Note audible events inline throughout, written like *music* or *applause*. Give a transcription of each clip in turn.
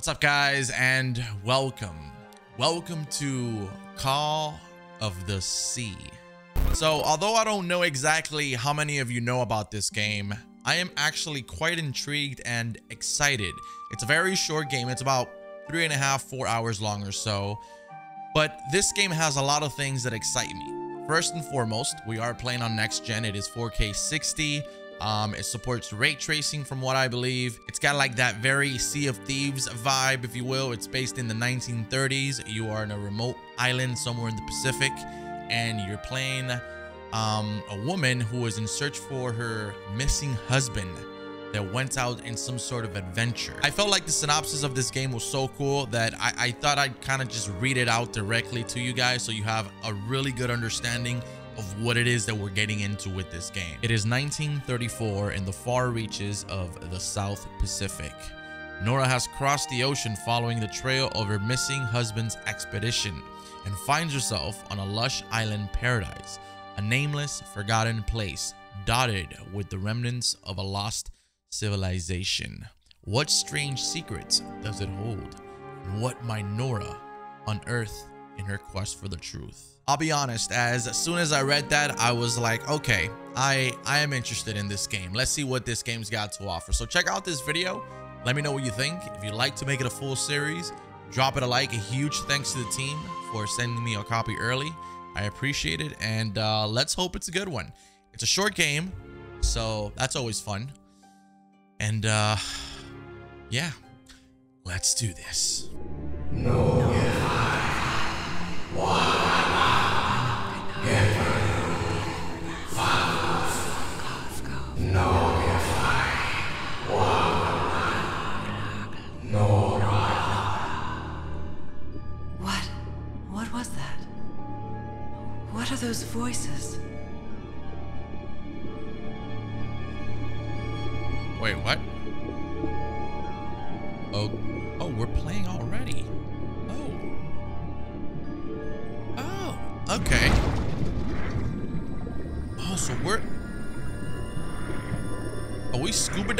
What's up, guys, and welcome. Welcome to Call of the Sea. So, although I don't know exactly how many of you know about this game, I am actually quite intrigued and excited. It's a very short game. It's about three and a half, four hours long or so. But this game has a lot of things that excite me. First and foremost, we are playing on next gen. It is 4K 60. Um, it supports ray tracing from what I believe. It's got like that very Sea of Thieves vibe, if you will. It's based in the 1930s. You are in a remote island somewhere in the Pacific and you're playing um, a woman who is in search for her missing husband that went out in some sort of adventure. I felt like the synopsis of this game was so cool that I, I thought I'd kind of just read it out directly to you guys so you have a really good understanding of what it is that we're getting into with this game. It is 1934 in the far reaches of the South Pacific. Norah has crossed the ocean following the trail of her missing husband's expedition and finds herself on a lush island paradise, a nameless, forgotten place dotted with the remnants of a lost civilization. What strange secrets does it hold? And what might Norah unearth in her quest for the truth? I'll be honest, as soon as I read that, I was like, okay, I, I am interested in this game. Let's see what this game's got to offer. So check out this video. Let me know what you think. If you'd like to make it a full series, drop it a like. A huge thanks to the team for sending me a copy early. I appreciate it. And uh, let's hope it's a good one. It's a short game, so that's always fun. And uh, yeah, let's do this. No. What? What was that? What are those voices?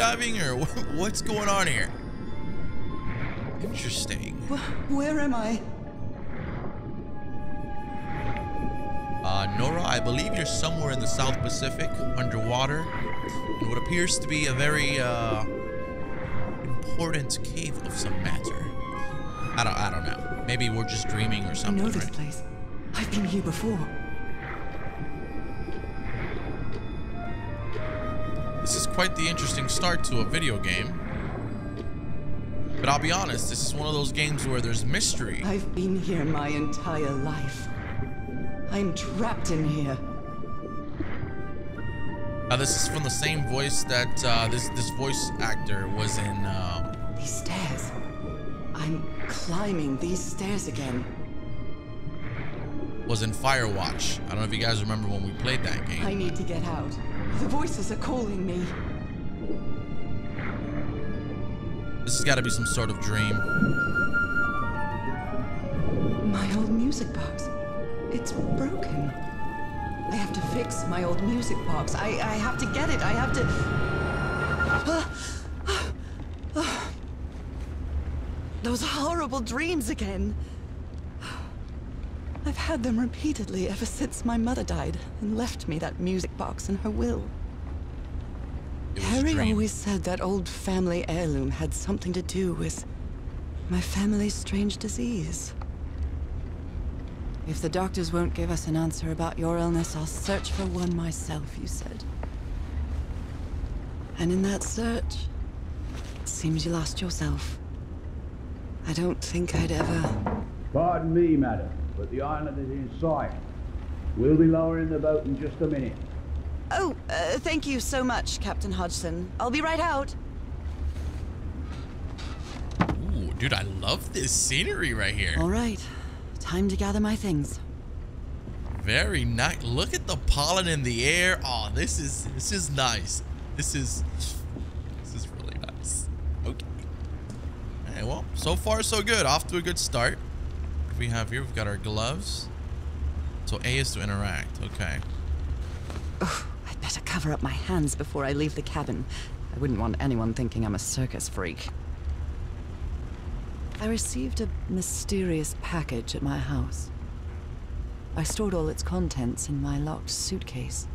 Diving or *laughs* what's going on here? Interesting. Where am I? Uh, Norah, I believe you're somewhere in the South Pacific, underwater, in what appears to be a very uh, important cave of some matter. I don't, I don't know. Maybe we're just dreaming or something. I know this right? place. I've been here before. Quite the interesting start to a video game. But I'll be honest, this is one of those games where there's mystery. I've been here my entire life. I'm trapped in here. Now, this is from the same voice that uh, this this voice actor was in. Um, These stairs. I'm climbing these stairs again. was in Firewatch. I don't know if you guys remember when we played that game. I need to get out. The voices are calling me. This has got to be some sort of dream. My old music box. It's broken. I have to fix my old music box. I, I have to get it. I have to. Those horrible dreams again. I've had them repeatedly ever since my mother died and left me that music box in her will. It was a Harry dream. always said that old family heirloom had something to do with my family's strange disease. If the doctors won't give us an answer about your illness, I'll search for one myself, you said. And in that search, it seems you lost yourself. I don't think I'd ever. Pardon me, madam, but the island is in sight. We'll be lowering the boat in just a minute. Oh, uh, thank you so much, Captain Hudson. I'll be right out. Ooh, dude, I love this scenery right here. All right, time to gather my things. Very nice. Look at the pollen in the air. Oh, this is this is nice. This is this is really nice. Okay. All right. Well, so far so good. Off to a good start. What do we have here? We've got our gloves. So A is to interact. Okay. I'd better cover up my hands before I leave the cabin. I wouldn't want anyone thinking I'm a circus freak. I received a mysterious package at my house. I stored all its contents in my locked suitcase.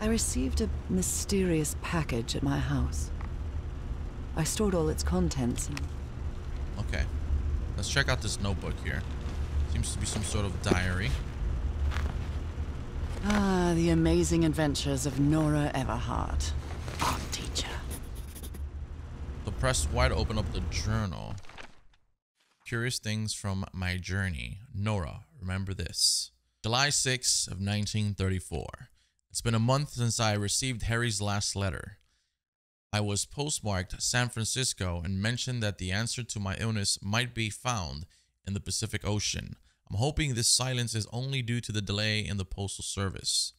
I received a mysterious package at my house. I stored all its contents in. Okay. Let's check out this notebook here. Seems to be some sort of diary. Ah, the amazing adventures of Norah Everhart, art teacher. So press to open up the journal. Curious things from my journey. Norah, remember this. July 6 of 1934. It's been a month since I received Harry's last letter. I was postmarked San Francisco and mentioned that the answer to my illness might be found in the Pacific Ocean. I'm hoping this silence is only due to the delay in the postal service.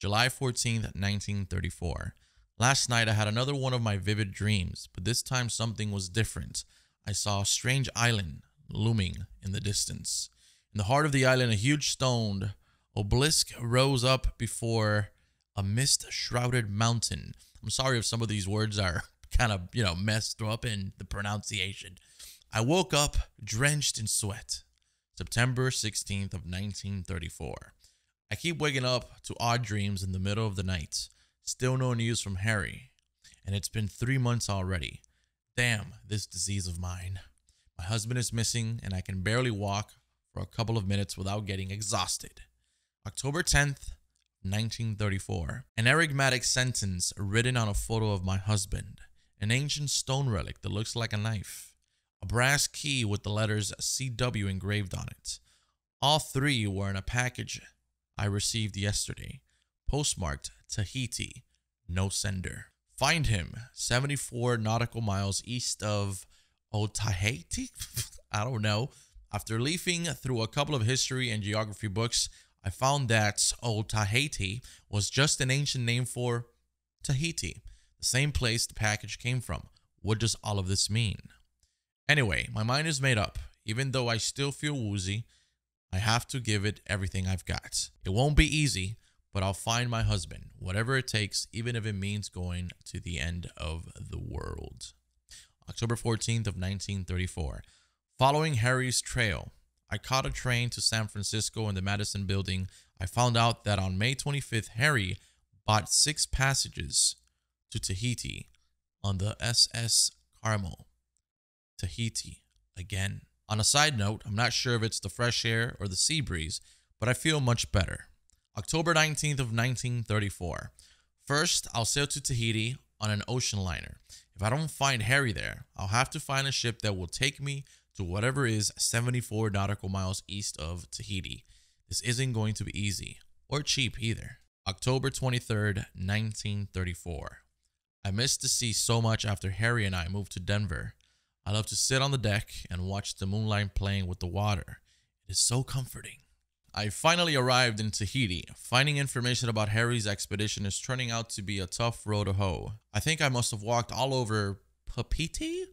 July 14th, 1934. Last night I had another one of my vivid dreams, but this time something was different. I saw a strange island looming in the distance. In the heart of the island, a huge stone obelisk rose up before a mist-shrouded mountain. I'm sorry if some of these words are *laughs* kind of, you know, messed up in the pronunciation. I woke up drenched in sweat. September 16th of 1934. I keep waking up to odd dreams in the middle of the night. Still no news from Harry. And it's been three months already. Damn, this disease of mine. My husband is missing and I can barely walk for a couple of minutes without getting exhausted. October 10th, 1934. An enigmatic sentence written on a photo of my husband. An ancient stone relic that looks like a knife. A brass key with the letters CW engraved on it. All three were in a package I received yesterday, postmarked Tahiti, no sender. Find him 74 nautical miles east of Otaheite? *laughs* I don't know. After leafing through a couple of history and geography books, I found that Otaheite was just an ancient name for Tahiti, the same place the package came from. What does all of this mean? Anyway, my mind is made up. Even though I still feel woozy, I have to give it everything I've got. It won't be easy, but I'll find my husband, whatever it takes, even if it means going to the end of the world. October 14th of 1934. Following Harry's trail, I caught a train to San Francisco in the Madison building. I found out that on May 25th, Harry bought six passages to Tahiti on the SS Carmel. Tahiti again. On a side note, I'm not sure if it's the fresh air or the sea breeze, but I feel much better. October 19th of 1934. First, I'll sail to Tahiti on an ocean liner. If I don't find Harry there, I'll have to find a ship that will take me to whatever is 74 nautical miles east of Tahiti. This isn't going to be easy or cheap either. October 23rd, 1934. I missed the sea so much after Harry and I moved to Denver. I love to sit on the deck and watch the moonlight playing with the water. It is so comforting. I finally arrived in Tahiti. Finding information about Harry's expedition is turning out to be a tough road to hoe. I think I must have walked all over Papeete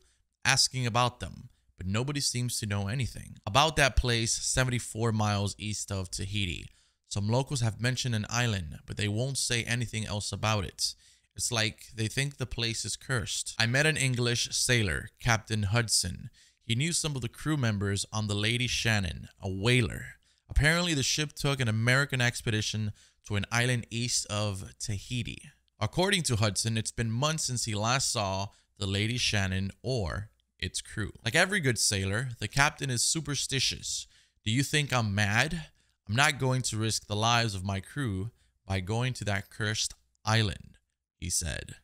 asking about them, but nobody seems to know anything. About that place 74 miles east of Tahiti. Some locals have mentioned an island, but they won't say anything else about it. It's like they think the place is cursed. I met an English sailor, Captain Hudson. He knew some of the crew members on the Lady Shannon, a whaler. Apparently, the ship took an American expedition to an island east of Tahiti. According to Hudson, it's been months since he last saw the Lady Shannon or its crew. Like every good sailor, the captain is superstitious. Do you think I'm mad? I'm not going to risk the lives of my crew by going to that cursed island he said.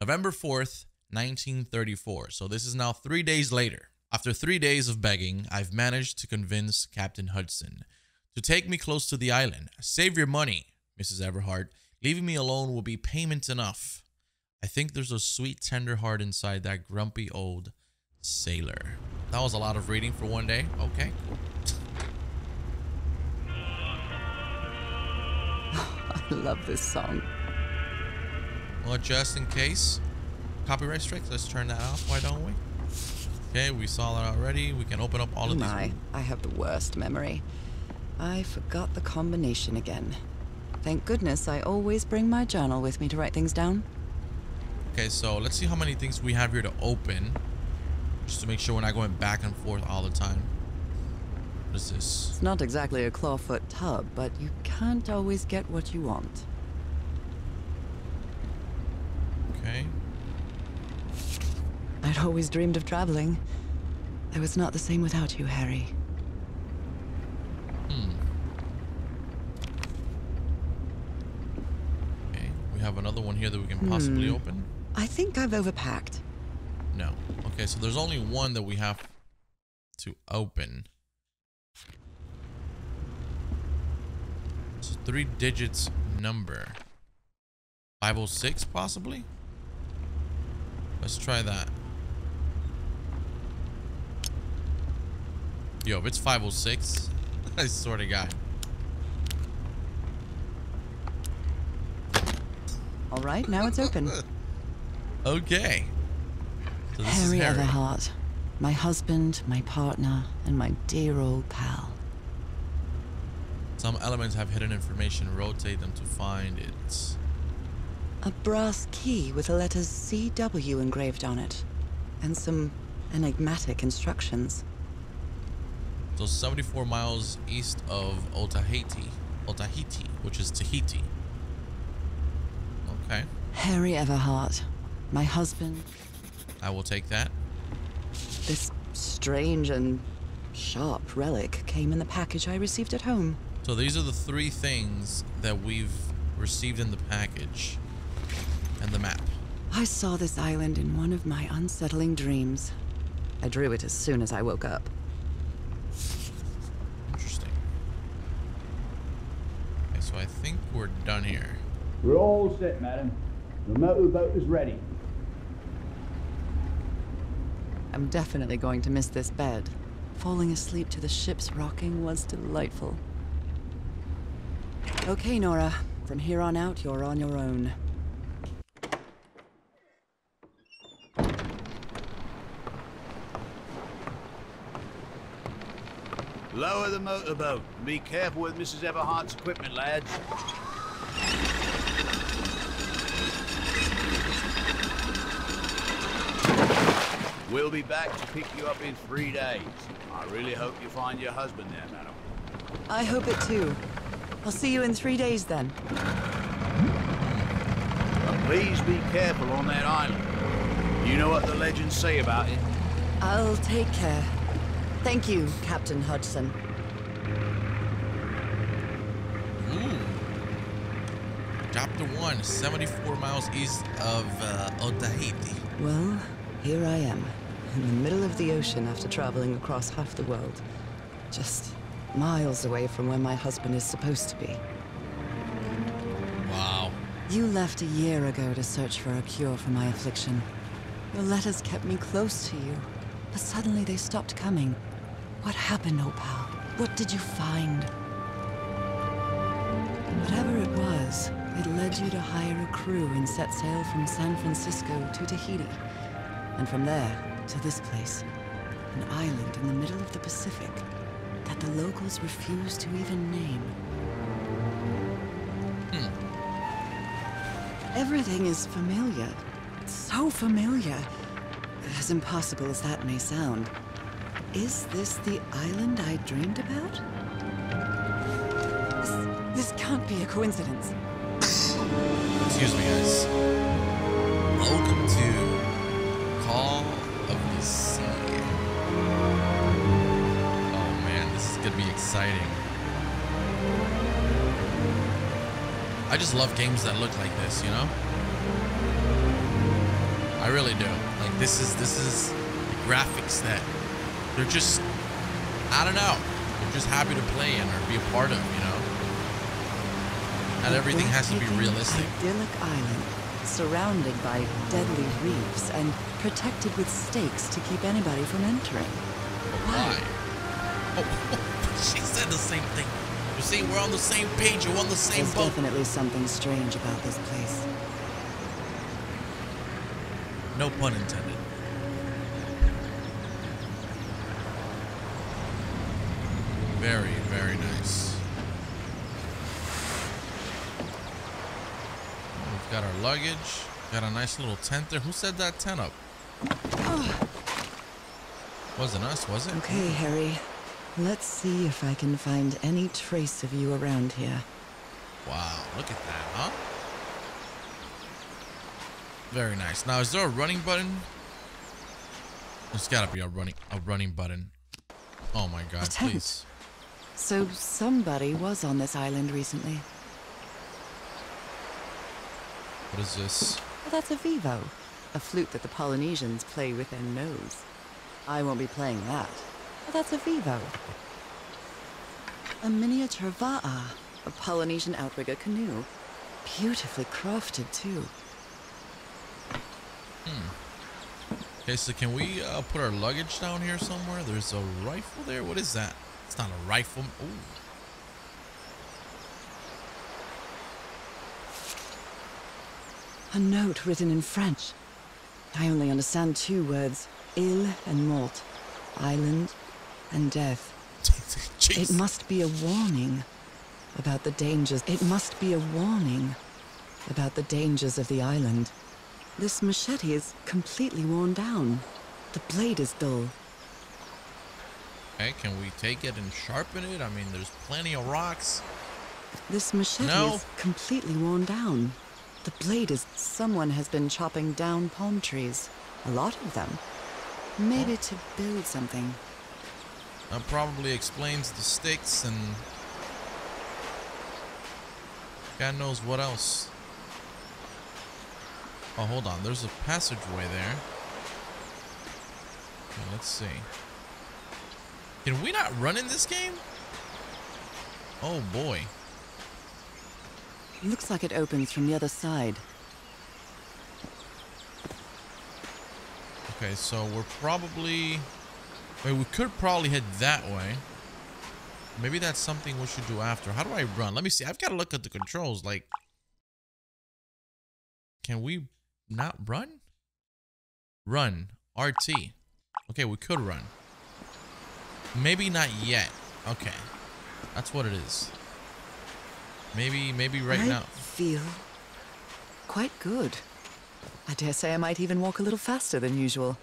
November 4th, 1934. So this is now three days later. After three days of begging, I've managed to convince Captain Hudson to take me close to the island. Save your money, Mrs. Everhart. Leaving me alone will be payment enough. I think there's a sweet, tender heart inside that grumpy old sailor. That was a lot of reading for one day. Okay. *laughs* I love this song. Well, just in case, copyright strikes, let's turn that off, why don't we? Okay, we saw that already. We can open up all oh of my, these. I have the worst memory. I forgot the combination again. Thank goodness I always bring my journal with me to write things down. Okay, so let's see how many things we have here to open. Just to make sure we're not going back and forth all the time. What is this? It's not exactly a clawfoot tub, but you can't always get what you want. Okay. I'd always dreamed of traveling. I was not the same without you, Harry. Hmm. Okay. We have another one here that we can possibly Hmm. open. I think I've overpacked. No. Okay, so there's only one that we have to open. It's a three digits number. 506 possibly? Let's try that. Yo, if it's 506, *laughs* I swear to God. All right, now it's open. *laughs* Okay. So this is Harry Harry. Everhart. My husband, my partner, and my dear old pal. Some elements have hidden information. Rotate them to find it. A brass key with the letters CW engraved on it. And some enigmatic instructions. So 74 miles east of Otahiti, Otahiti, which is Tahiti. Okay, Harry Everhart. My husband. I will take that. This strange and sharp relic came in the package I received at home. So these are the three things that we've received in the package and the map. I saw this island in one of my unsettling dreams. I drew it as soon as I woke up. Interesting. Okay, so I think we're done here. We're all set, madam. The motorboat is ready. I'm definitely going to miss this bed. Falling asleep to the ship's rocking was delightful. Okay, Norah. From here on out, you're on your own. Lower the motorboat. and Be careful with Mrs. Everhart's equipment, lads. We'll be back to pick you up in three days. I really hope you find your husband there, madam. I hope it too. I'll see you in three days then. But please be careful on that island. You know what the legends say about it? I'll take care. Thank you, Captain Hudson. Ooh. Chapter 1, 74 miles east of uh, Otahiti. Well, here I am, in the middle of the ocean after traveling across half the world. Just miles away from where my husband is supposed to be. Wow. You left a year ago to search for a cure for my affliction. Your letters kept me close to you, but suddenly they stopped coming. What happened, old pal? What did you find? Whatever it was, it led you to hire a crew and set sail from San Francisco to Tahiti. And from there to this place, an island in the middle of the Pacific that the locals refuse to even name. Hmm. Everything is familiar. So familiar. As impossible as that may sound. Is this the island I dreamed about? This, this can't be a coincidence. Excuse me, guys. Welcome to Call of the Sea. Oh man, this is gonna be exciting. I just love games that look like this, you know? I really do. Like this is this is the graphics that they're just I don't know. They're just happy to play in or be a part of, you know? Not everything has to be realistic. Idyllic island, surrounded by deadly reefs and protected with stakes to keep anybody from entering. Why? Oh, *laughs* she said the same thing. You see, we're on the same page. We're on the same There's boat. definitely something strange about this place. No pun intended. Very, very nice. We've got our luggage. Got a nice little tent there. Who set that tent up? Wasn't us, was it? Okay, Harry. Let's see if I can find any trace of you around here. Wow, look at that, huh? Very nice. Now, is there a running button? There's gotta be a running a running button. Oh my god, please. So somebody was on this island recently. What is this? Well, that's a vivo, a flute that the Polynesians play with their nose. I won't be playing that. Well, that's a vivo. A miniature va'a, a Polynesian outrigger canoe. Beautifully crafted, too. Hmm. Okay, so can we uh, put our luggage down here somewhere? There's a rifle there. What is that? It's not a rifle. Ooh. A note written in French. I only understand two words Ile and Mort. Island and death. It must be a warning about the dangers. It must be a warning about the dangers of the island. This machete is completely worn down. The blade is dull. Okay, can we take it and sharpen it? I mean, there's plenty of rocks. This machete No. is completely worn down. The blade is. Someone has been chopping down palm trees. A lot of them. Maybe to build something. That probably explains the sticks and God knows what else. Oh, hold on. There's a passageway there. Okay, let's see. Can we not run in this game? Oh boy. Looks like it opens from the other side. Okay, so we're probably. Wait, we could probably head that way. Maybe that's something we should do after. How do I run? Let me see. I've got to look at the controls. Like, can we not run? Run. RT. Okay, we could run. Maybe not yet. Okay. That's what it is. Maybe, maybe right I now. feel quite good. I dare say I might even walk a little faster than usual.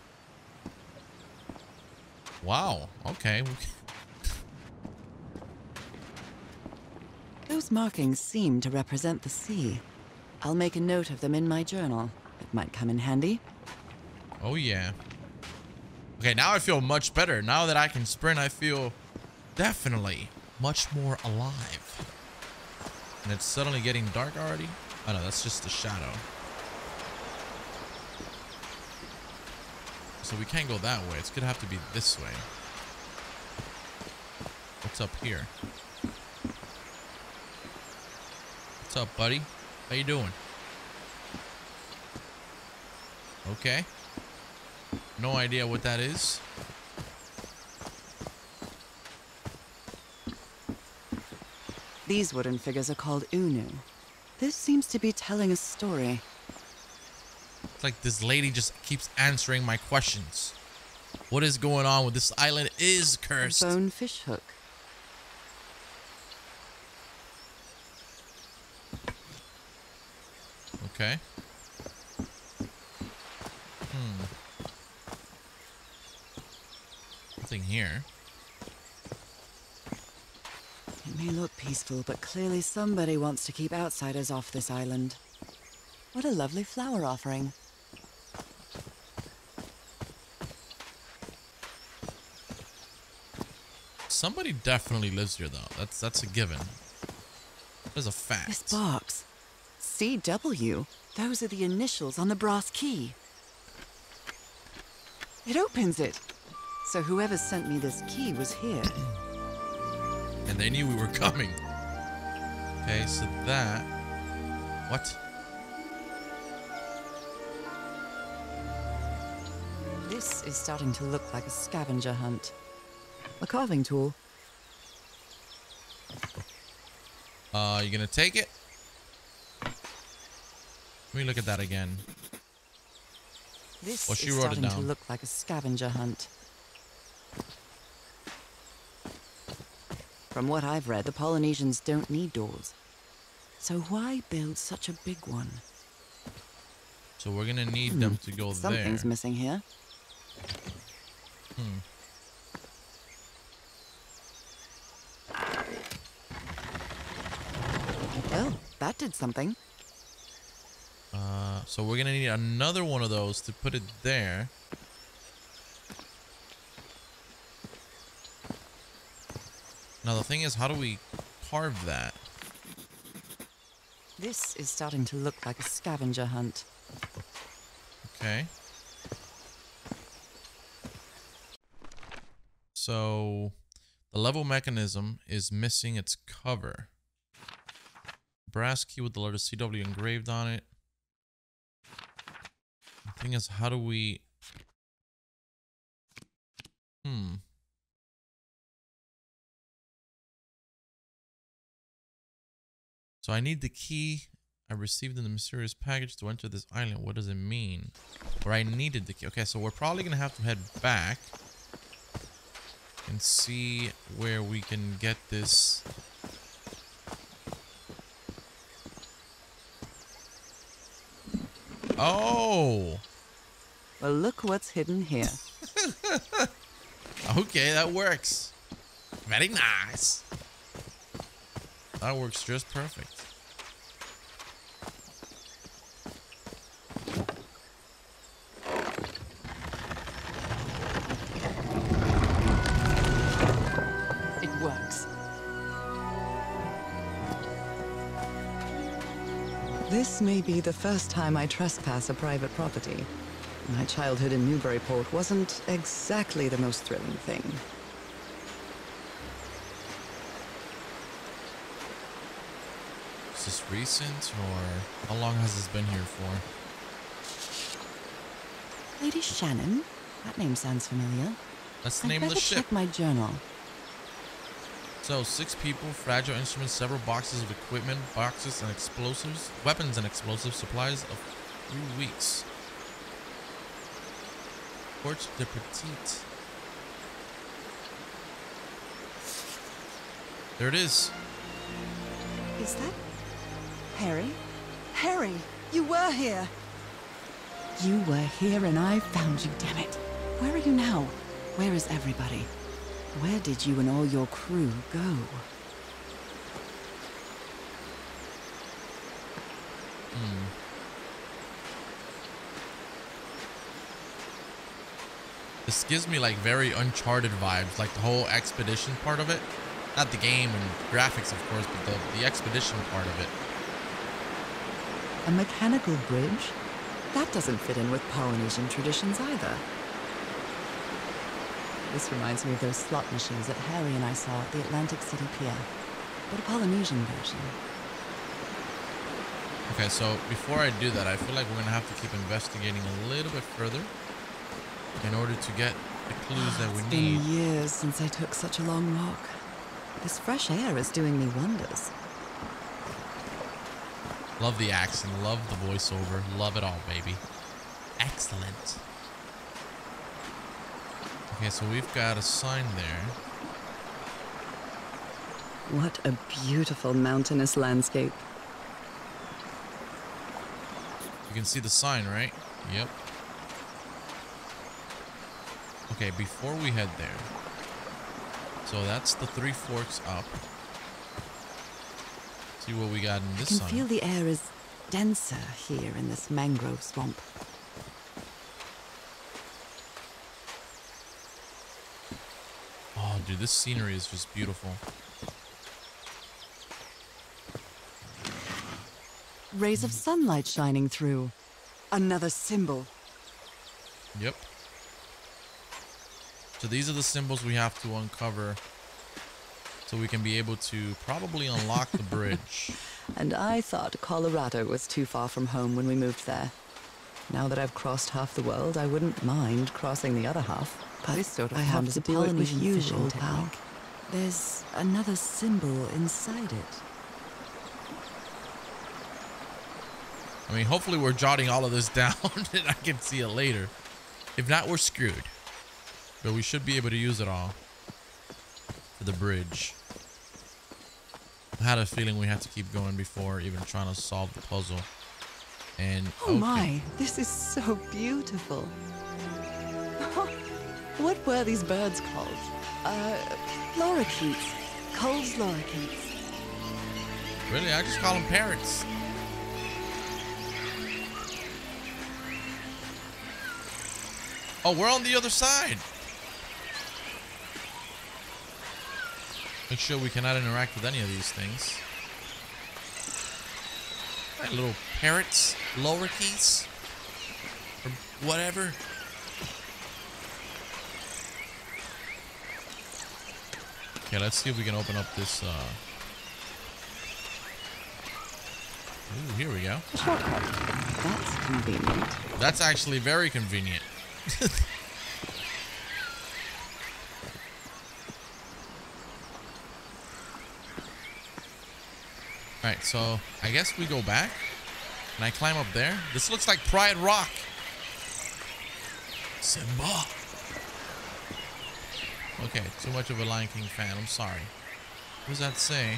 Wow. Okay. *laughs* Those markings seem to represent the sea. I'll make a note of them in my journal. It might come in handy. Oh yeah. Okay, now I feel much better. Now that I can sprint, I feel definitely much more alive. And it's suddenly getting dark already? Oh no, that's just the shadow. So we can't go that way. It's gonna have to be this way. What's up here? What's up, buddy? How you doing? Okay. No idea what that is. These wooden figures are called Unu. This seems to be telling a story. It's like this lady just keeps answering my questions. What is going on with this island is cursed. bone fish hook. Okay. Hmm. Nothing here. It may look peaceful, but clearly somebody wants to keep outsiders off this island. What a lovely flower offering. Somebody definitely lives here though. That's that's a given. There's a fact. This box. CW. Those are the initials on the brass key. It opens it. So whoever sent me this key was here. And they knew we were coming. Okay, so that. What? This is starting to look like a scavenger hunt. A carving tool. Uh, you gonna take it? Let me look at that again. This Well, she is wrote it starting to look like a scavenger hunt. From what I've read, the Polynesians don't need doors. So why build such a big one? So we're gonna need hmm. them to go Something's there. Something's missing here. Hmm. Well, that did something. Uh, so we're gonna need another one of those to put it there. Now the thing is, how do we carve that? This is starting to look like a scavenger hunt. Okay. So the level mechanism is missing its cover. Brass key with the letter CW engraved on it. The thing is, how do we... So I need the key I received in the mysterious package to enter this island. What does it mean? Or I needed the key. Okay, so we're probably going to have to head back and see where we can get this. Oh! Well, look what's hidden here. *laughs* Okay, that works. Very nice. That works just perfect. This may be the first time I trespass a private property. My childhood in Newburyport wasn't exactly the most thrilling thing. Is this recent or how long has this been here for? Lady Shannon? That name sounds familiar. That's the I'd name of the better ship. check my journal. So, six people, fragile instruments, several boxes of equipment, boxes and explosives, weapons and explosive supplies of three weeks. Porte de Petite. There it is. Is that Harry? Harry, you were here. You were here and I found you, damn it. Where are you now? Where is everybody? Where did you and all your crew go? Hmm. This gives me like very Uncharted vibes, like the whole expedition part of it. Not the game and graphics, of course, but the, the expedition part of it. A mechanical bridge? That doesn't fit in with Polynesian traditions either. This reminds me of those slot machines that Harry and I saw at the Atlantic City Pier. But a Polynesian version. Okay, so before I do that, I feel like we're gonna have to keep investigating a little bit further in order to get the clues that ah, we It's need. been years since I took such a long walk. This fresh air is doing me wonders. Love the accent, love the voiceover, love it all, baby. Excellent. Okay, so we've got a sign there. What a beautiful mountainous landscape. You can see the sign, right? Yep. Okay, before we head there. So that's the three forks up. See what we got in this I can sign. feel the air is denser here in this mangrove swamp. Dude, this scenery is just beautiful. Rays of sunlight shining through. Another symbol. Yep. So these are the symbols we have to uncover so we can be able to probably unlock the bridge. *laughs* And I thought Colorado was too far from home when we moved there. Now that I've crossed half the world, I wouldn't mind crossing the other half. But this sort of I have to do it with you, old pal. There's another symbol inside it. I mean, hopefully we're jotting all of this *laughs* down and I can see it later. If not, we're screwed. But we should be able to use it all for the bridge. I had a feeling we had to keep going before even trying to solve the puzzle. And Oh okay. my, this is so beautiful. What were these birds called? Uh, lorikeets. Kuhl's lorikeets. Really? I just call them parrots. Oh, we're on the other side. Make sure we cannot interact with any of these things. Little parrots, lorikeets, or whatever. Okay, let's see if we can open up this. Uh... Ooh, here we go. A shortcut. That's convenient. That's actually very convenient. *laughs* Alright, so I guess we go back. And I climb up there? This looks like Pride Rock. Simba. Okay, too much of a Lion King fan. I'm sorry. What does that say?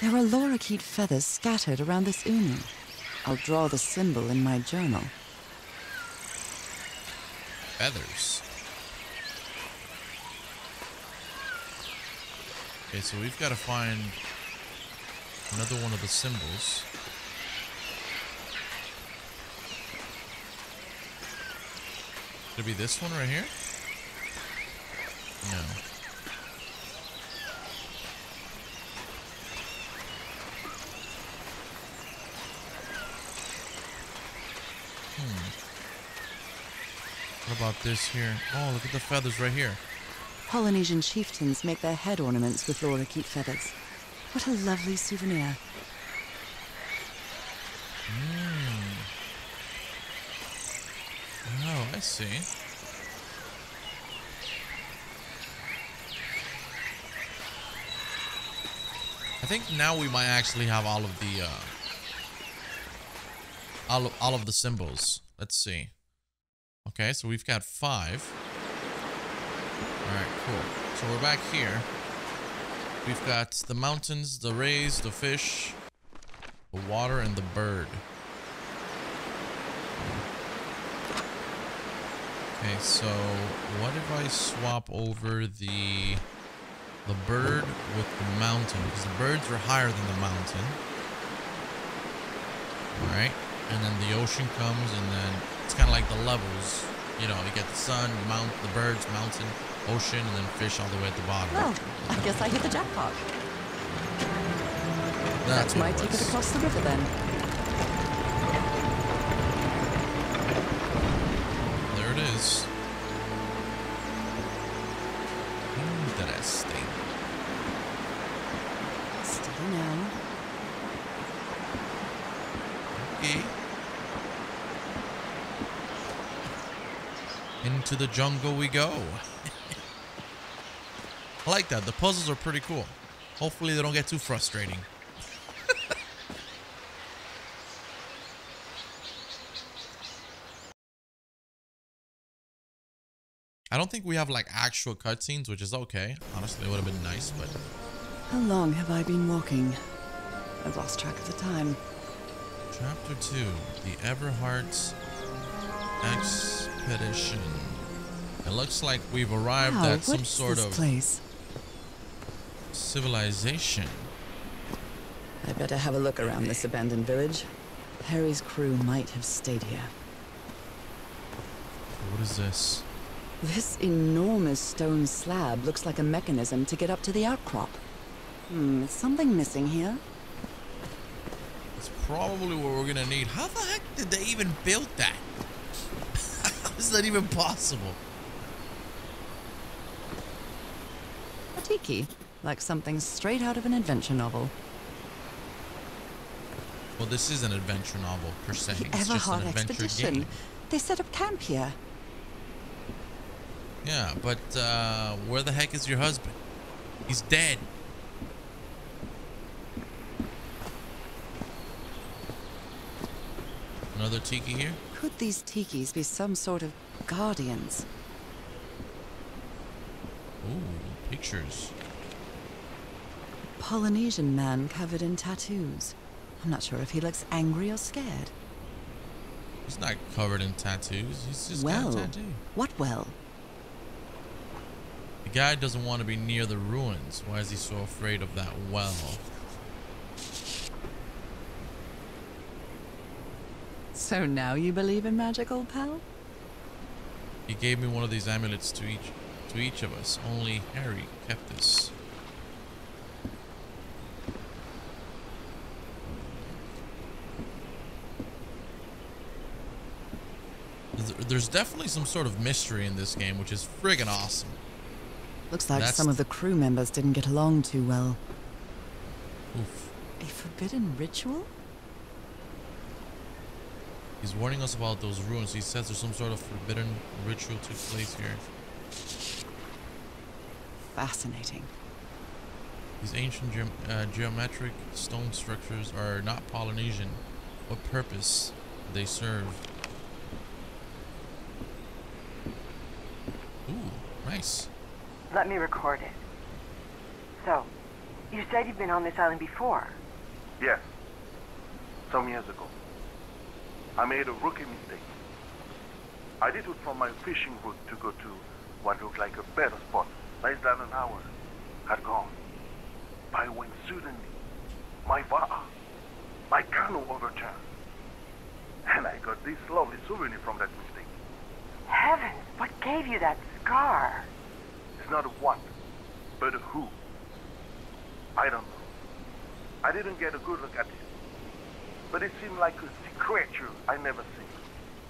There are lorikeet feathers scattered around this unu. I'll draw the symbol in my journal. Feathers. Okay, so we've got to find another one of the symbols. Could it be this one right here? No. Hmm. What about this here? Oh, look at the feathers right here. Polynesian chieftains make their head ornaments with lorikeet feathers. What a lovely souvenir. Oh, I see. I think now we might actually have all of the uh all of, all of the symbols. Let's see. Okay, so we've got five. All right, cool. So we're back here. We've got the mountains, the rays, the fish, the water, and the bird. Okay, so what if I swap over the the bird with the mountain? Because the birds are higher than the mountain. Alright. And then the ocean comes and then it's kinda like the levels. You know, you get the sun, mount the birds, mountain, ocean, and then fish all the way at the bottom. Well, I guess I hit the jackpot. That's what my it ticket across the river then. The jungle we go. *laughs* I like that. The puzzles are pretty cool. Hopefully they don't get too frustrating. *laughs* I don't think we have like actual cutscenes, which is okay. Honestly, it would have been nice, but How long have I been walking? I've lost track of the time. Chapter 2 The Everhart Expedition. It looks like we've arrived wow, at some sort of place? civilization. I better have a look around this abandoned village. Harry's crew might have stayed here. What is this? This enormous stone slab looks like a mechanism to get up to the outcrop. Hmm, is something missing here? It's probably what we're gonna need. How the heck did they even build that? *laughs* How is that even possible? Tiki, like something straight out of an adventure novel. Well, this is an adventure novel per se. The It's just an Everhart adventure expedition. game. They set up camp here. Yeah, but uh, where the heck is your husband? He's dead. Another tiki here? Could these tikis be some sort of guardians? Ooh, pictures. Polynesian man covered in tattoos. I'm not sure if he looks angry or scared. He's not covered in tattoos. He's just got well, a tattoo. what well? The guy doesn't want to be near the ruins. Why is he so afraid of that well? So now you believe in magic, old pal? He gave me one of these amulets to each to each of us. Only Harry kept this. There's definitely some sort of mystery in this game, which is friggin' awesome. Looks like That's some of the crew members didn't get along too well. Oof. A forbidden ritual? He's warning us about those ruins. He says there's some sort of forbidden ritual took place here. Fascinating. These ancient ge uh, geometric stone structures are not Polynesian. What purpose they serve? Ooh, nice. Let me record it. So, you said you've been on this island before? Yes. Some years ago. I made a rookie mistake. I did it from my fishing route to go to what looked like a better spot. Less than an hour had gone. By when suddenly, my va'a, my canoe overturned. And I got this lovely souvenir from that mistake. Heavens, what gave you that scar? It's not a what, but a who. I don't know. I didn't get a good look at it. But it seemed like a sea creature I never seen.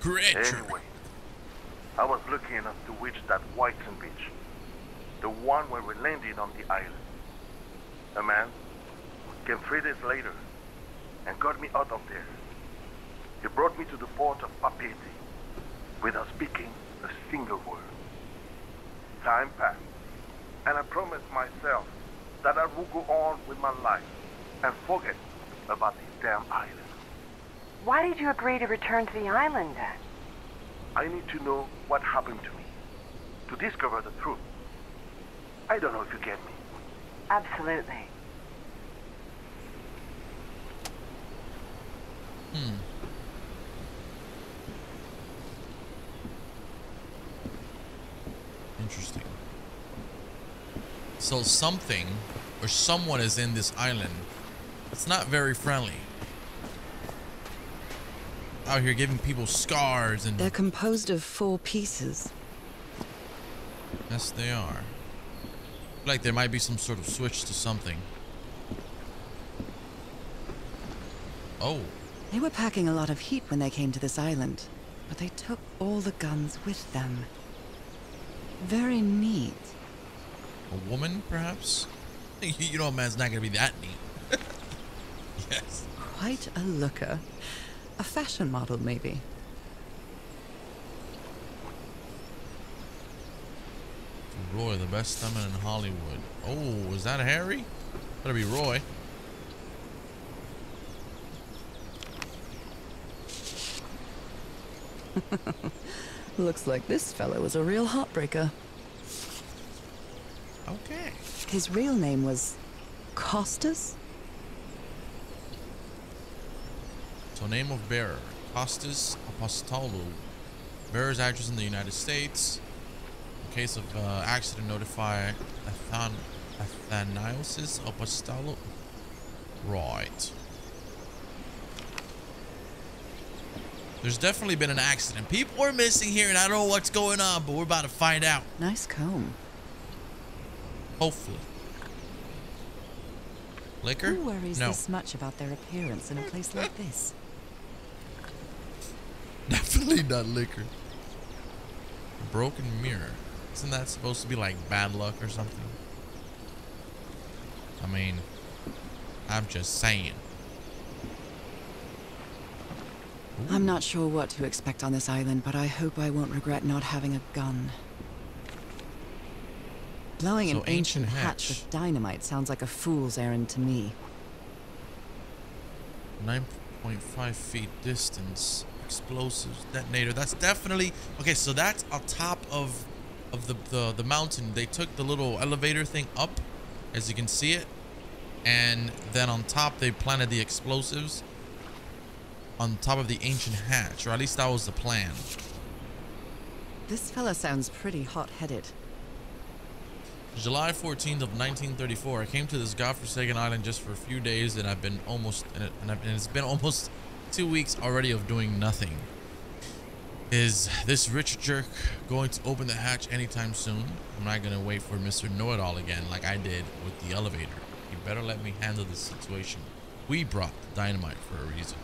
Creature? Anyway, I was lucky enough to reach that Whitesand beach. The one where we landed on the island. A man came three days later and got me out of there. He brought me to the port of Papeete without speaking a single word. Time passed, and I promised myself that I would go on with my life and forget about this damn island. Why did you agree to return to the island then? I need to know what happened to me. To discover the truth. I don't know if you get me. Absolutely. Hmm. Interesting. So something or someone is in this island. It's not very friendly. Out here giving people scars and... They're composed of four pieces. Yes, they are. Like there might be some sort of switch to something. Oh. They were packing a lot of heat when they came to this island, but they took all the guns with them. Very neat. A woman, perhaps? *laughs* you know a man's not gonna be that neat. *laughs* yes. Quite a looker. A fashion model, maybe. Roy, the best stuntman in Hollywood. Oh, is that Harry? Better be Roy. *laughs* Looks like this fellow was a real heartbreaker. Okay. His real name was Costas? So name of bearer, Costas Apostolou. Bearer's address in the United States. Case of uh, accident, notify Athan Athanasios Apostolou. Right. There's definitely been an accident. People are missing here, and I don't know what's going on, but we're about to find out. Nice comb. Hopefully. Liquor? Who worries no. this much about their appearance in a place like this? *laughs* Definitely not liquor. A Broken mirror. Isn't that supposed to be like bad luck or something? I mean, I'm just saying. Ooh. I'm not sure what to expect on this island, but I hope I won't regret not having a gun. Blowing so an ancient, ancient hatch. hatch with dynamite sounds like a fool's errand to me. 9.5 feet distance. Explosives. Detonator. That's definitely... Okay, so that's on top of of the, the, the mountain. They took the little elevator thing up, as you can see it. And then on top, they planted the explosives on top of the ancient hatch. Or at least that was the plan. This fella sounds pretty hot-headed. July 14th of 1934. I came to this godforsaken island just for a few days, and I've been almost and, it, and, I've, and it's been *laughs* almost two weeks already of doing nothing. Is this rich jerk going to open the hatch anytime soon? I'm not gonna wait for Mr. Know-It-All again like I did with the elevator. You better let me handle this situation. We brought the dynamite for a reason.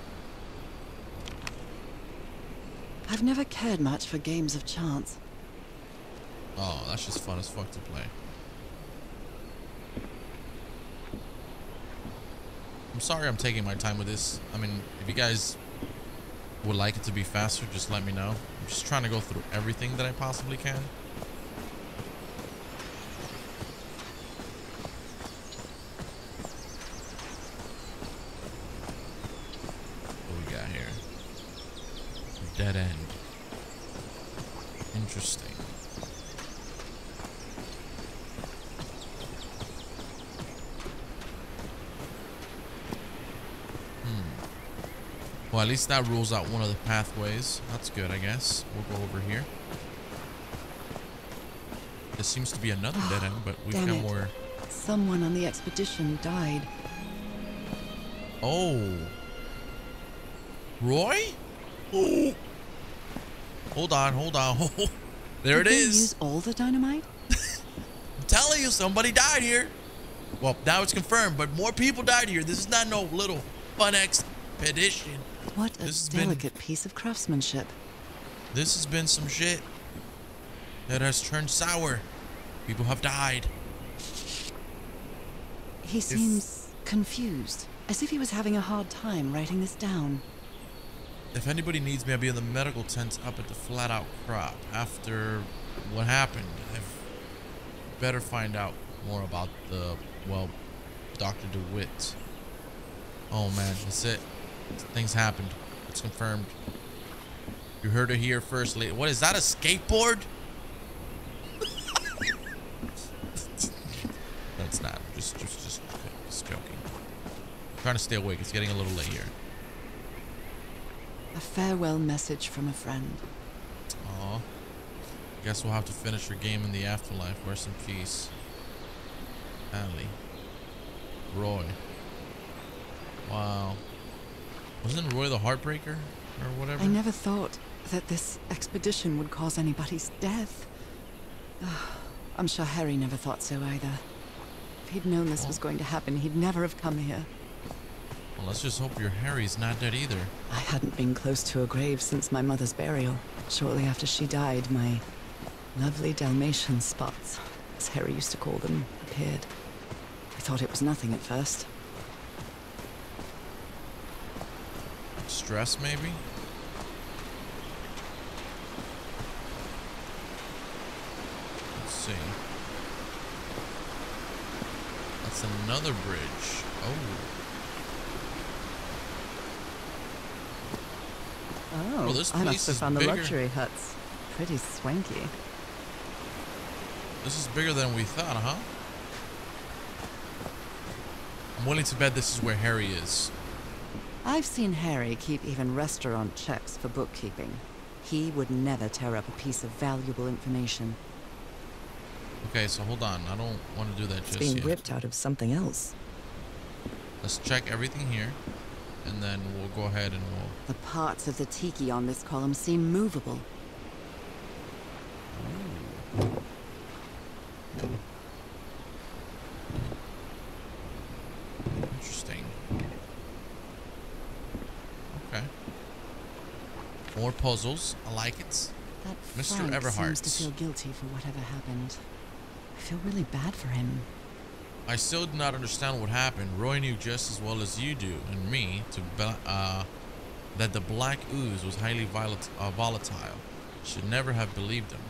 I've never cared much for games of chance. Oh, that's just fun as fuck to play. I'm sorry I'm taking my time with this. I mean, if you guys would like it to be faster, just let me know. I'm just trying to go through everything that I possibly can. What we got here? Dead end. Interesting. Well, at least that rules out one of the pathways. That's good, I guess. We'll go over here. There seems to be another dead end, but we've Damn got it. more. Someone on the expedition died. Oh. Roy? Oh. Hold on, hold on. *laughs* there Did it is. Use all the dynamite? *laughs* I'm telling you, somebody died here. Well, now it's confirmed, but more people died here. This is not no little fun expedition. What a This has been- delicate piece of craftsmanship. This has been some shit that has turned sour. People have died. He seems confused, as if he was having a hard time writing this down. If anybody needs me, I'll be in the medical tent up at the Flat Out Crop. After what happened, I've better find out more about the, well, Dr. DeWitt. Oh man, that's it. Things happened. It's confirmed. You heard it here first, lady. What is that? A skateboard? *laughs* That's not. Just, just, just, just joking. trying to stay awake. It's getting a little late here. A farewell message from a friend. Aw. Guess we'll have to finish your game in the afterlife. Rest in peace. Allie. Roy. Wow. Wasn't Roy the Heartbreaker? Or whatever? I never thought that this expedition would cause anybody's death. Ah, I'm sure Harry never thought so either. If he'd known this was going to happen, he'd never have come here. Well, let's just hope your Harry's not dead either. I hadn't been close to a grave since my mother's burial. Shortly after she died, my lovely Dalmatian spots, as Harry used to call them, appeared. I thought it was nothing at first. Stress, maybe? Let's see. That's another bridge. Oh. Oh, Well, this I must have found bigger. the luxury huts. Pretty swanky. This is bigger than we thought, huh? I'm willing to bet this is where Harry is. I've seen Harry keep even restaurant checks for bookkeeping. He would never tear up a piece of valuable information. Okay, so hold on. I don't want to do that It's just being yet. ripped out of something else. Let's check everything here, and then we'll go ahead and we'll. The parts of the tiki on this column seem movable. Interesting. Okay. More puzzles. I like it. That Mr. Frank Everhart. seems to feel guilty for whatever happened. I feel really bad for him. I still do not understand what happened. Roy knew just as well as you do and me to uh, that the black ooze was highly volat- uh, volatile. Should never have believed him.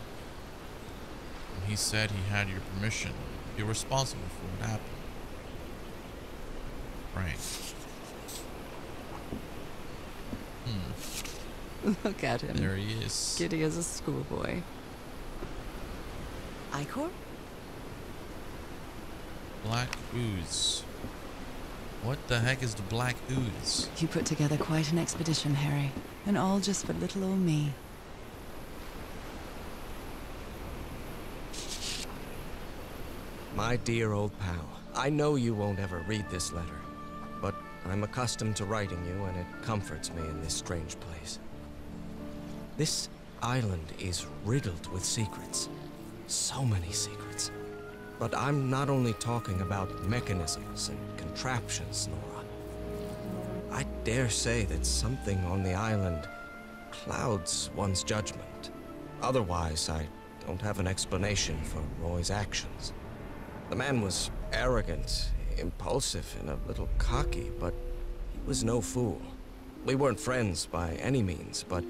He said he had your permission. You're responsible for what happened. Frank. Hmm. *laughs* Look at him. There he is. Giddy as a schoolboy. Ichor? Black ooze. What the heck is the black ooze? You put together quite an expedition, Harry. And all just for little old me. My dear old pal, I know you won't ever read this letter, but I'm accustomed to writing you and it comforts me in this strange place. This island is riddled with secrets. So many secrets. But I'm not only talking about mechanisms and contraptions, Norah. I dare say that something on the island clouds one's judgment. Otherwise, I don't have an explanation for Roy's actions. The man was arrogant, impulsive, and a little cocky, but he was no fool. We weren't friends by any means, but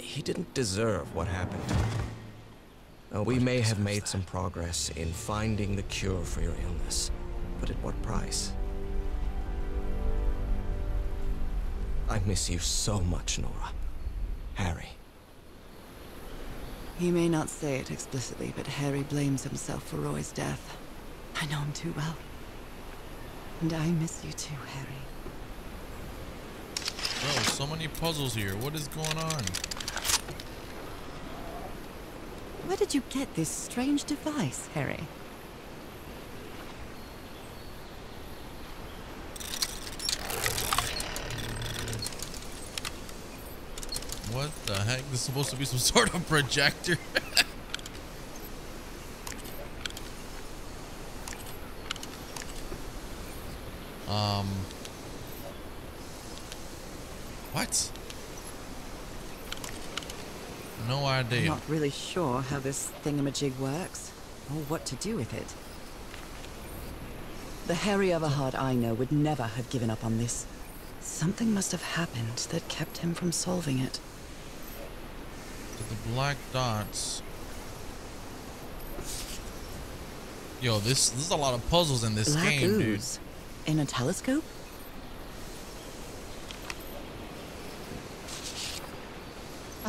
he didn't deserve what happened to him. Now, we may have made some progress in finding the cure for your illness, but at what price? I miss you so much, Norah. Harry. He may not say it explicitly, but Harry blames himself for Roy's death. I know him too well. And I miss you too, Harry. Oh, so many puzzles here. What is going on? Where did you get this strange device, Harry? What the heck? This is supposed to be some *laughs* sort of projector. um. What? No I'm idea. not really sure how this thingamajig works, or what to do with it. The Harry Everhart I know would never have given up on this. Something must have happened that kept him from solving it. the black dots. Yo, this this is a lot of puzzles in this Black game, dude. ooze. In a telescope?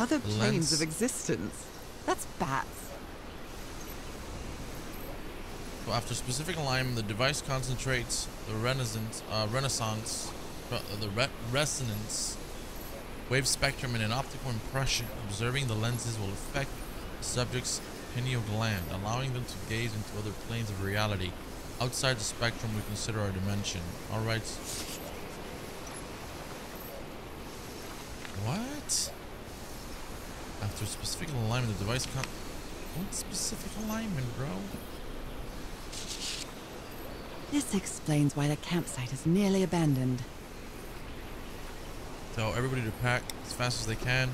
Other planes Lens. of existence. That's bats. So after specific alignment, the device concentrates the renaissance, uh, renaissance, uh, the re resonance wave spectrum in an optical impression. Observing the lenses will affect the subject's pineal gland, allowing them to gaze into other planes of reality outside the spectrum we consider our dimension. All right. What? After specific alignment, the device con. What specific alignment, bro? This explains why the campsite is nearly abandoned. Tell everybody to pack as fast as they can.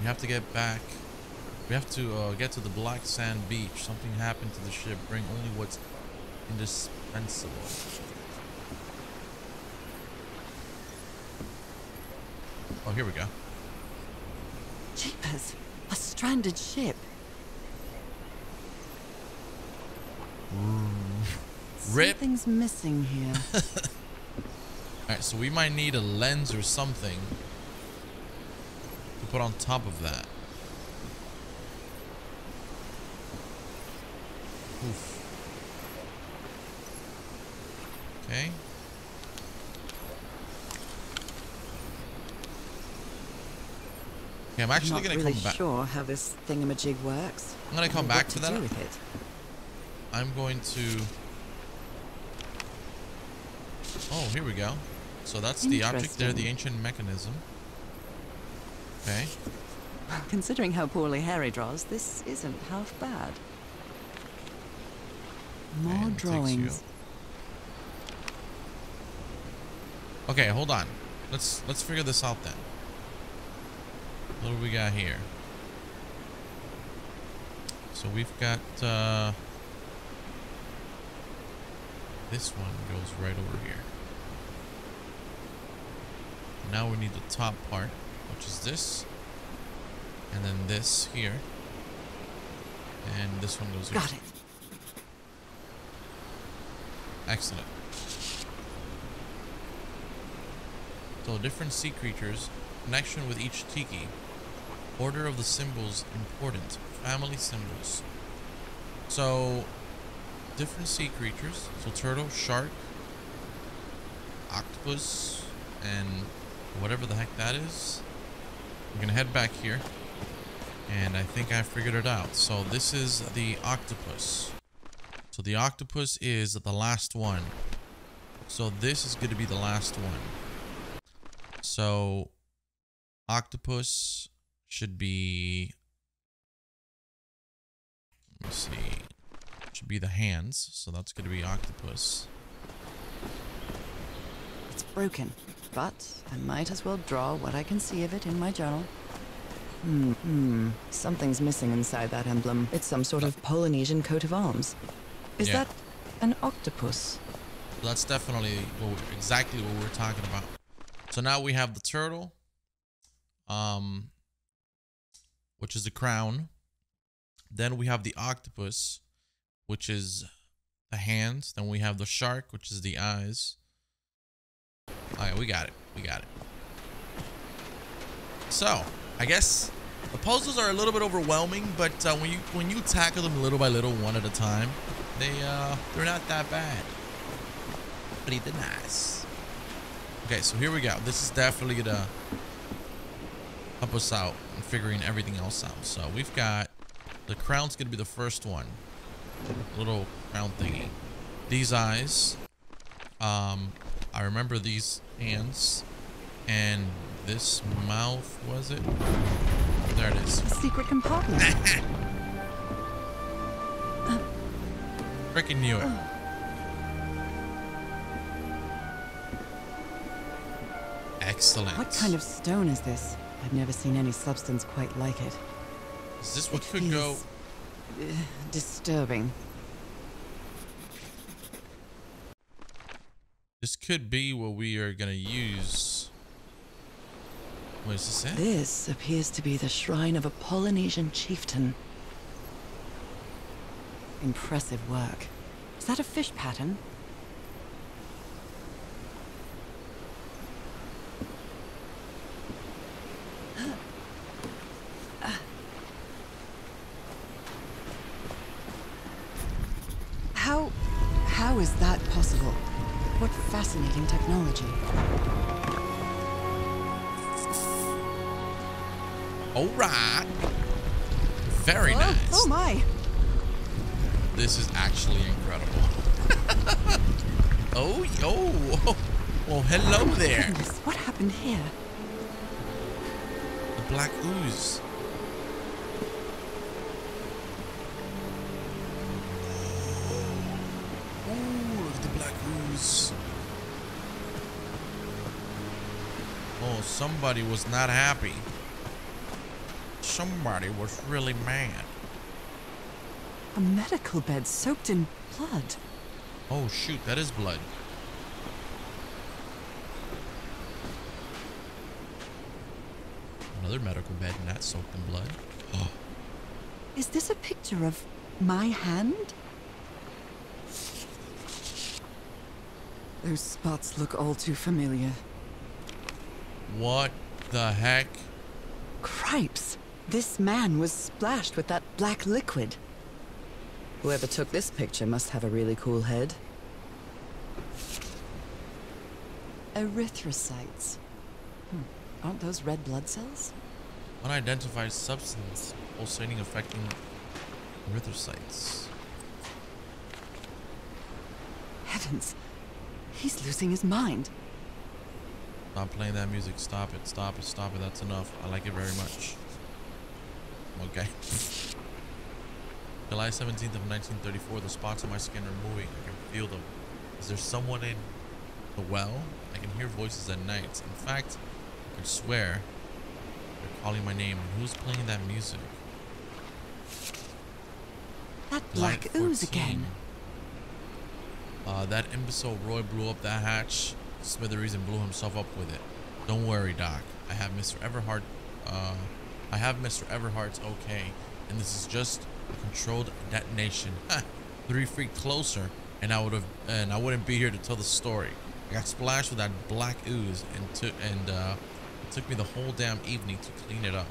We have to get back. We have to uh, get to the black sand beach. Something happened to the ship. Bring only what's indispensable. Oh, here we go. Jeepers, a stranded ship. Mm. Rip. Something's missing here. *laughs* Alright, so we might need a lens or something to put on top of that. Oof. Okay. Okay, I'm actually gonna really come back. sure how this thingamajig works. I'm gonna come back to to that. do with it. I'm going to. Oh, here we go. So that's the object there, the ancient mechanism. Okay. Considering how poorly Harry draws, this isn't half bad. More And it takes you drawings. Okay, hold on. Let's let's figure this out then. What do we got here? So we've got uh this one goes right over here. Now we need the top part, which is this. And then this here. And this one goes here. Got it. Excellent. So different sea creatures, connection with each tiki, order of the symbols important, family symbols. So different sea creatures. So turtle, shark, octopus, and whatever the heck that is. I'm gonna head back here. And I think I figured it out. So this is the octopus. So the octopus is the last one. So this is going to be the last one. So octopus should be let me see should be the hands so that's going to be octopus It's broken, but I might as well draw what I can see of it in my journal. Hmm, hmm. Something's missing inside that emblem. It's some sort of Polynesian coat of arms. Is Yeah. that an octopus? That's definitely what we're, exactly what we're talking about. So now we have the turtle, um, which is the crown. Then we have the octopus, which is the hands. Then we have the shark, which is the eyes. All right, we got it. We got it. So I guess the puzzles are a little bit overwhelming, but uh, when you when you tackle them little by little, one at a time, they uh they're not that bad pretty nice. Okay, so here we go. This is definitely gonna help us out figuring everything else out. So we've got the crown's gonna be the first one. Little crown thingy. These eyes. Um, I remember these hands. And this mouth, was it? There it is. Secret compartment. *laughs* Freaking knew it. Excellent. what kind of stone is this? I've never seen any substance quite like it. Is this what it could go? uh, disturbing. This could be what we are gonna use. What is this? This appears to be the shrine of a Polynesian chieftain. Impressive work. Is that a fish pattern? How... how is that possible? What fascinating technology. All right. Very Oh, nice. oh my! This is actually incredible. *laughs* oh, yo. Well, hello oh there. Goodness, what happened here? The black ooze. Somebody was not happy. Somebody was really mad. A medical bed soaked in blood. Oh shoot, that is blood. Another medical bed not soaked in blood. Oh, *gasps* Is this a picture of my hand? Those spots look all too familiar. What the heck? Cripes! This man was splashed with that black liquid. Whoever took this picture must have a really cool head. Erythrocytes. Hmm. Aren't those red blood cells? Unidentified substance pulsating affecting erythrocytes. Heavens! He's losing his mind. Stop playing that music. Stop it. Stop it. Stop it. That's enough. I like it very much. Okay. July 17th of 1934. The spots on my skin are moving. I can feel them. Is there someone in the well? I can hear voices at night. In fact, I could swear they're calling my name. Who's playing that music? That black ooze again. Uh, that imbecile Roy blew up that hatch. Smithereens and blew himself up with it. Don't worry, Doc. I have Mr. Everhart. Uh, I have Mr. Everhart's okay, and this is just a controlled detonation. Three feet closer, and I would have, and I wouldn't be here to tell the story. I got splashed with that black ooze, and took, and uh, it took me the whole damn evening to clean it up.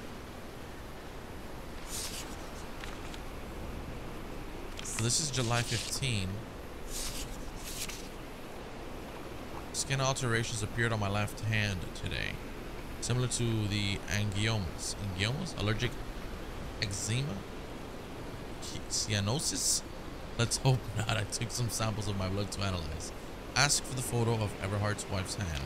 So this is July 15. Skin alterations appeared on my left hand today, similar to the angiomas. Angiomas? Allergic eczema? Cyanosis? Let's hope *laughs* not. I took some samples of my blood to analyze. Ask for the photo of Everhart's wife's hand.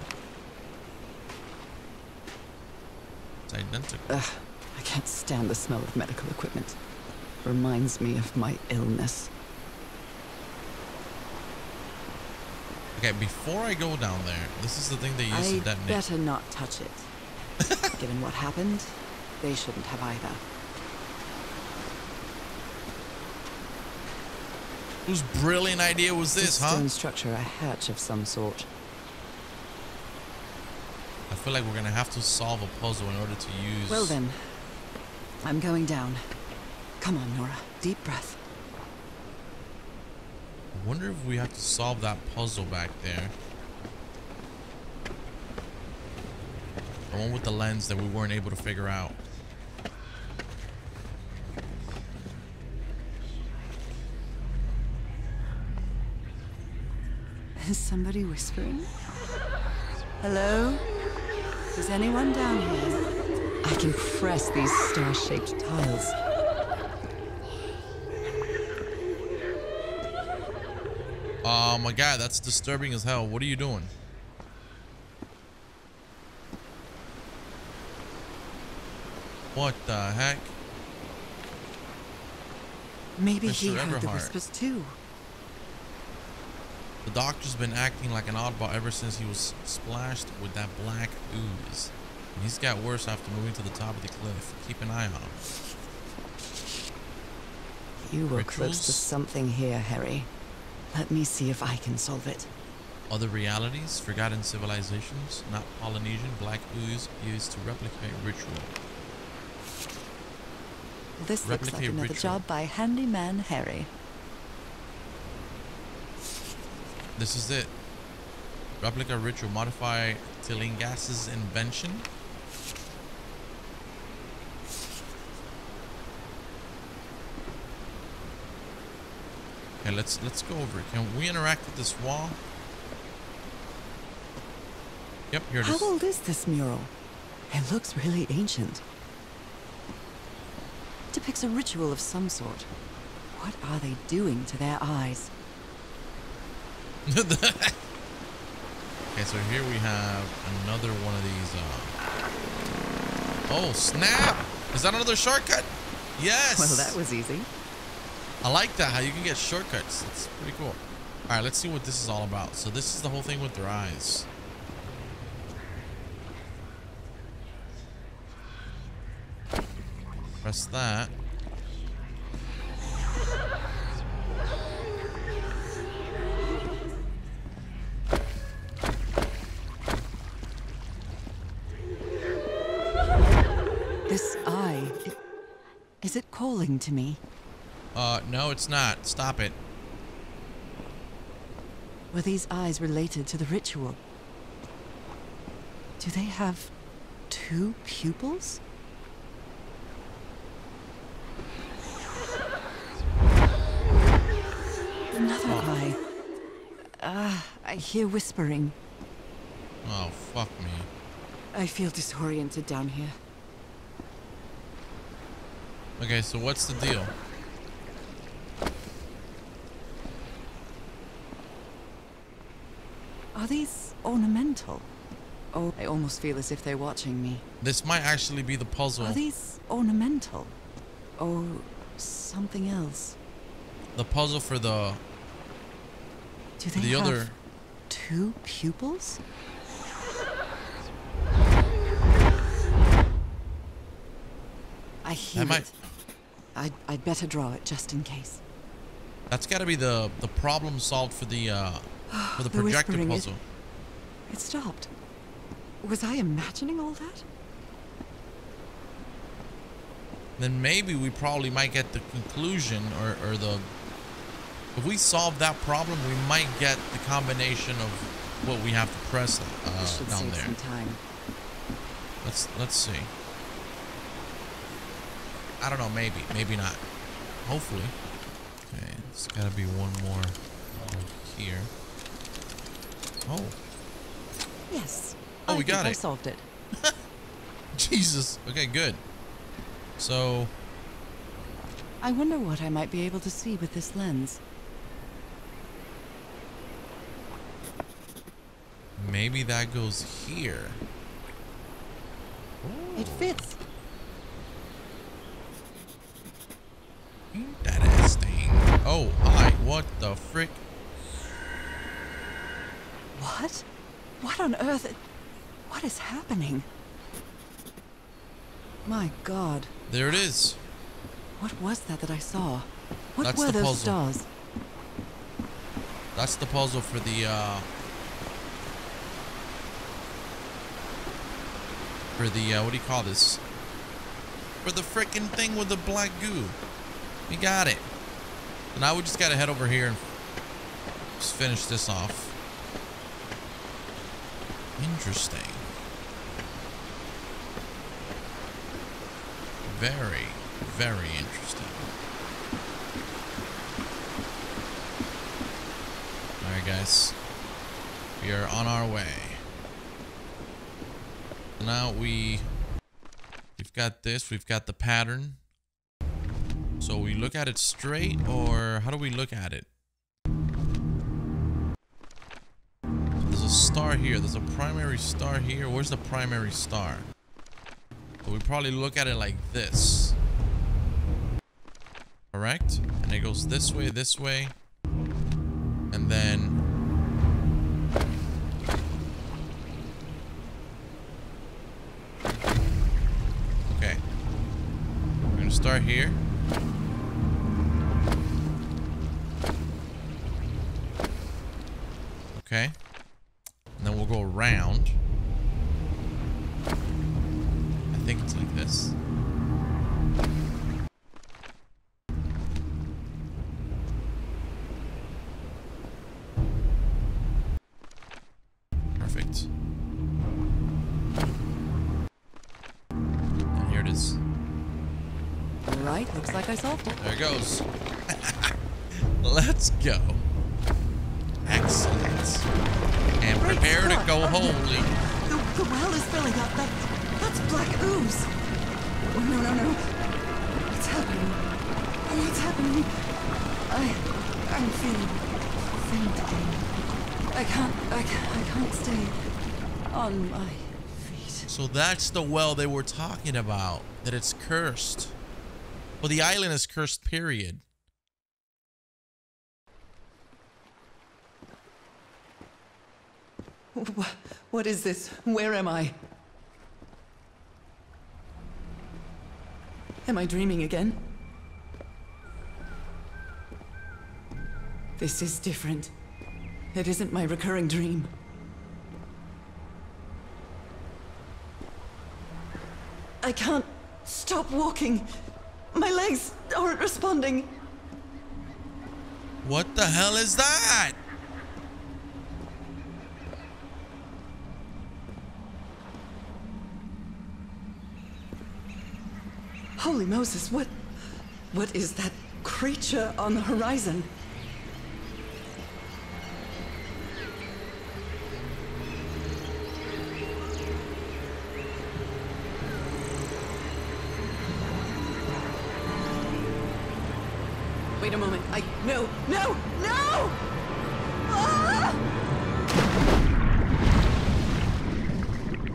It's identical. Ugh, I can't stand the smell of medical equipment. Reminds me of my illness. Okay, before I go down there, this is the thing they use to I detonate. better not touch it. *laughs* Given what happened, they shouldn't have either. Whose brilliant idea was this, huh? stone structure a hatch of some sort. I feel like we're gonna have to solve a puzzle in order to use. Well then, I'm going down. Come on, Norah. Deep breath. I wonder if we have to solve that puzzle back there. The one with the lens that we weren't able to figure out. Is somebody whispering? Hello? Is anyone down here? I can press these star-shaped tiles. Oh my god, that's disturbing as hell. What are you doing? What the heck? Maybe Mr. he heard the whispers too. The doctor's been acting like an oddball ever since he was splashed with that black ooze. And he's got worse after moving to the top of the cliff. Keep an eye on him. You were close to something here, Harry. Let me see if I can solve it. Other realities, forgotten civilizations, not Polynesian, black ooze used to replicate ritual. This looks like another ritual. job by Handyman Harry. This is it. Replica ritual. Modify Tilingas's invention. Okay, let's let's go over it. Can we interact with this wall? Yep, here it How is. old is this mural? It looks really ancient. Depicts a ritual of some sort. What are they doing to their eyes? *laughs* okay, so here we have another one of these. Uh... Oh snap! Is that another shortcut? Yes. Well, that was easy. I like that, how you can get shortcuts. It's pretty cool. Alright, let's see what this is all about. So this is the whole thing with their eyes. Press that. This eye. It, is it calling to me? Uh, no, it's not. Stop it. Were these eyes related to the ritual? Do they have two pupils? Another eye. Ah, I hear whispering. Oh, fuck me. I feel disoriented down here. Okay, so what's the deal? Are these ornamental? Oh, I almost feel as if they're watching me. This might actually be the puzzle. Are these ornamental? Or something else? The puzzle for the Do they the have other two pupils? I hear That might it. I'd, I'd better draw it just in case. that's gotta be the the problem solved for the uh for the projector whispering, it- puzzle. It stopped. Was I imagining all that? then maybe we probably might get the conclusion or, or the if we solve that problem we might get the combination of what we have to press uh, down there time. let's let's see i don't know maybe maybe not hopefully okay it's gotta be one more here Oh. Yes. Oh, I we got it. I solved it. *laughs* Jesus. Okay, good. So. I wonder what I might be able to see with this lens. Maybe that goes here. Ooh. It fits. Ain't that ass thing? Oh, I. What the frick? What? What on earth? What is happening? My god. There it is. What was that that I saw? What That's were the those puzzle. stars? That's the puzzle for the, uh... For the, uh, what do you call this? For the frickin' thing with the black goo. We got it. So now we just gotta head over here and just finish this off. Interesting. Very, very interesting. Alright guys. We are on our way. Now we we've got this, we've got the pattern. So we look at it straight or how do we look at it? A star here. There's a primary star here. Where's the primary star? We probably look at it like this. Correct? And it goes this way, this way. And then Okay. We're gonna start here. Okay. And then we'll go around. I think it's like this. Perfect. And here it is. All right, looks like I solved it. There it goes. *laughs* Let's go. Excellent. Prepare to go Oh, holy. The, the well is filling up. That, that's black ooze. Oh, no, no, no. What's happening? Oh, What's happening? I, I'm feeling faint again. I can't, I can't, I can't stay on my feet. So that's the well they were talking about. That it's cursed. Well, the island is cursed, period. What is this? Where am I? Am I dreaming again? This is different. It isn't my recurring dream. I can't stop walking. My legs aren't responding. What the hell is that? Holy Moses, what what is that creature on the horizon? Wait a moment. I no, no, no! Ah!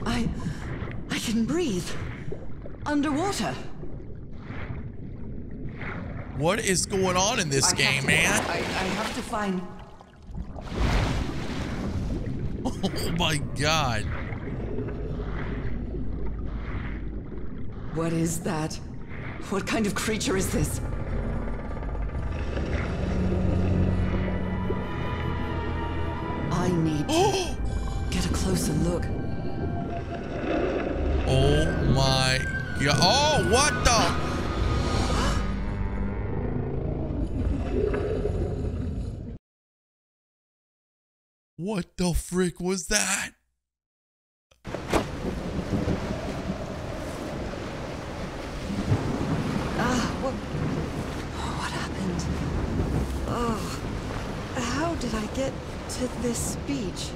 I I can breathe underwater. What is going on in this I game, man? I, I have to find. *laughs* Oh my god. What is that? What kind of creature is this? I need to *gasps* get a closer look. Oh my god. Oh, what the? What the frick was that? Ah, what? What happened? Oh, how did I get to this beach?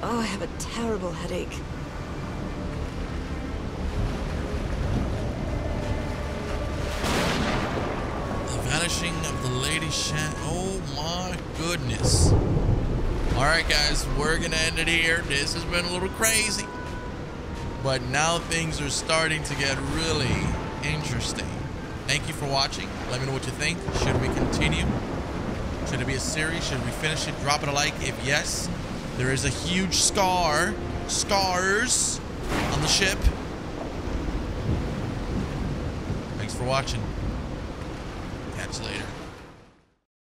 Oh, I have a terrible headache. The vanishing of the Lady Shan. Oh my goodness. All right, guys, we're going to end it here. This has been a little crazy. But now things are starting to get really interesting. Thank you for watching. Let me know what you think. Should we continue? Should it be a series? Should we finish it? Drop it a like if yes. There is a huge scar, scars on the ship. Thanks for watching.